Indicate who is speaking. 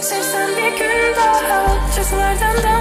Speaker 1: Sevsen bir gün daha Çocuklardan damlarken